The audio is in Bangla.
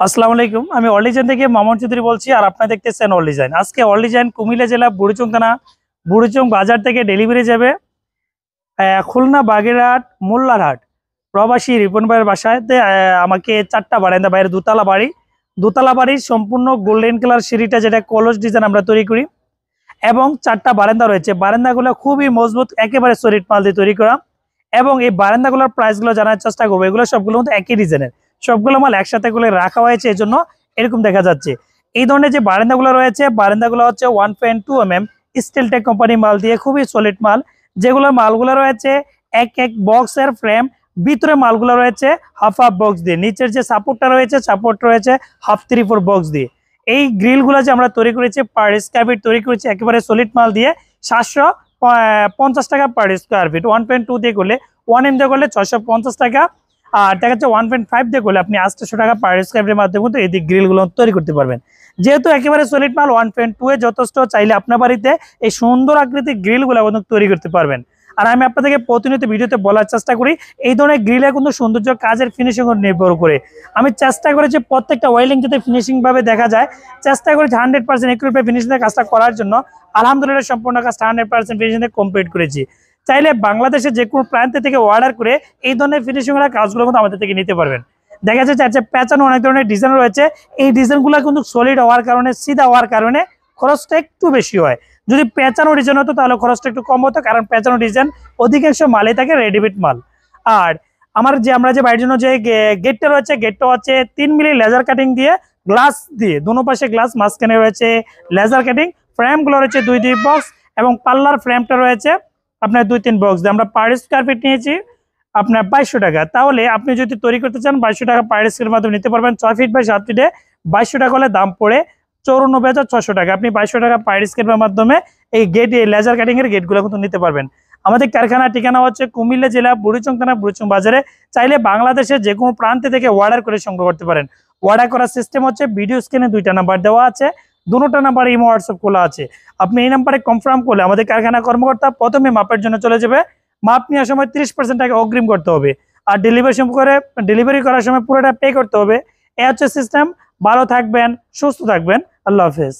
আসসালামু আলাইকুম আমি অলিজাইন থেকে মামুন চৌধুরী বলছি আর আপনারা দেখতেছেন অলিজাইন আজকে অলিজাইন কুমিল্লা জেলা বুড়িচং থানা বুড়িচং বাজার থেকে ডেলিভারি যাবে খুলনা বাগেরহাট মোল্লারহাট। প্রবাসী রিপন ভাইয়ের আহ, আমাকে চারটা বারান্দা বাইরের দোতলা বাড়ি। দোতলা বাড়ির সম্পূর্ণ গোল্ডেন কালার সিঁড়িটা যেটা কলস ডিজাইন আমরা তৈরি করি। এবং চারটা বারান্দা রয়েছে। বারান্দাগুলো খুবই মজবুত একেবারে সলিড মাল দিয়ে তৈরি করা। এবং এই বারান্দাগুলোর প্রাইসগুলো জানার চেষ্টা করব এগুলো সবগুলো একই ডিজাইনের সবগুলো মাল একসাথে করে রাখা হয়েছে এই জন্য এরকম দেখা যাচ্ছে। এই ধরনের যে বারান্দাগুলো রয়েছে, বারান্দাগুলো হচ্ছে one point two M M steel tech company মাল দিয়ে, খুবই সলিড মাল। যেগুলো মালগুলো রয়েছে, এক এক বক্সের ফ্রেম ভিতরে মালগুলো রয়েছে হাফ হাফ বক্স দিয়ে। নিচের যে সাপোর্টটা রয়েছে সাপোর্ট রয়েছে হাফ থ্রি ফোর বক্স দিয়ে। এই গ্রিলগুলো যে আমরা তৈরি করেছি পার স্কোয়ার ফিট তৈরি করেছি, একেবারে সলিড মাল দিয়ে, সাতশো পঞ্চাশ টাকা per square feet one point two দিয়ে করলে ওয়ান এম দিয়ে করলে ছশো পঞ্চাশ টাকা আর দেখা যাচ্ছে ওয়ান পয়েন্ট ফাইভ দিয়ে করলে আপনি আটশোশো টাকা পার স্কোয়ারের মাধ্যমে কিন্তু এই গ্রিলগুলো তৈরি করতে পারবেন। যেহেতু একেবারে সলিড মাল ওয়ান পয়েন্ট টু এ যথেষ্ট চাইলে আপনার বাড়িতে এই সুন্দর আকৃতির গ্রিলগুলো কিন্তু তৈরি করতে পারবেন। আর আমি আপনাদেরকে প্রতিনিয়ত ভিডিওতে বলার চেষ্টা করি, এই ধরনের গ্রিলে কিন্তু সৌন্দর্য, কাজের ফিনিশিং নির্ভর করে। আমি চেষ্টা করেছি প্রত্যেকটা ওয়েলিং যাতে ফিনিশিং ভাবে দেখা যায়, চেষ্টা করেছি হান্ড্রেড পার্সেন্ট একুরেট ফিনিশিং কাজটা করার জন্য। আলহামদুলিল্লাহ, সম্পূর্ণ কাজটা হান্ড্রেড পার্সেন্ট ফিনিশিং কমপ্লিট করেছি। চাইলে বাংলাদেশের যে কোনো প্রান্ত থেকে অর্ডার করে এই ধরনের ফিনিশিং এর কাজগুলো কিন্তু আমাদের থেকে নিতে পারবেন। দেখা যাচ্ছে আচ্ছা প্যাচানো অনেক ধরনের ডিজাইন রয়েছে। এই ডিজাইনগুলো কিন্তু সলিড হওয়ার কারণে, সিধা হওয়ার কারণে খরচটা একটু বেশি হয়। যদি পেঁচানো ডিজাইন হতো তাহলে খরচটা একটু কম হতো, কারণ পেঁচানো ডিজাইন অধিকাংশ মালে থাকে রেডিমেড মাল। আর আমার যে, আমরা যে বাড়ির জন্য যে গেটটা রয়েছে গেটটা হচ্ছে তিন মিলি লেজার কাটিং দিয়ে গ্লাস দিয়ে, দুনো পাশে গ্লাস মাঝখানে রয়েছে লেজার কাটিং ফ্রেমগুলো রয়েছে দুই দুই বক্স এবং পাল্লার ফ্রেমটা রয়েছে আপনার দুই, তিন বক্স দিয়ে আমরা পার স্কোয়ার ফিট নিয়েছি, আপনার বাইশশো টাকা। তাহলে আপনি যদি তৈরি করতে চান, বাইশশো টাকা পার স্কোয়ার মাধ্যমে নিতে পারবেন। ছয় ফিট বাই সাত ফিটে বাইশশো টাকা হলে দাম পড়ে চৌরানব্বই হাজার ছশো টাকা। আপনি বাইশশো টাকা পার স্কোয়ারের মাধ্যমে এই গেট এই লেজার কাটিং এর গেটগুলো কিন্তু নিতে পারবেন। আমাদের কারখানা ঠিকানা হচ্ছে কুমিল্লা জেলা বুড়িচং থানা বুড়িচং বাজারে। চাইলে বাংলাদেশের যে কোনো প্রান্তে থেকে অর্ডার করে সংগ্রহ করতে পারেন। অর্ডার করার সিস্টেম হচ্ছে ভিডিও স্ক্রিনে দুইটা নাম্বার দেওয়া আছে। দুটো নাম্বার ইমো হোয়াটসঅ্যাপ খোলা আছে। আপনি এই নাম্বারে কনফার্ম করলে আমাদের কারখানা কর্মকর্তা প্রথমে মাপের জন্য চলে যাবে। মাপ নেওয়ার সময় তিরিশ পার্সেন্ট টাকা অগ্রিম করতে হবে। আর ডেলিভারি করে ডেলিভারি করার সময় পুরোটা পে করতে হবে। এ হচ্ছে সিস্টেম ভালো থাকবেন, সুস্থ থাকবেন। আল্লাহ হাফেজ।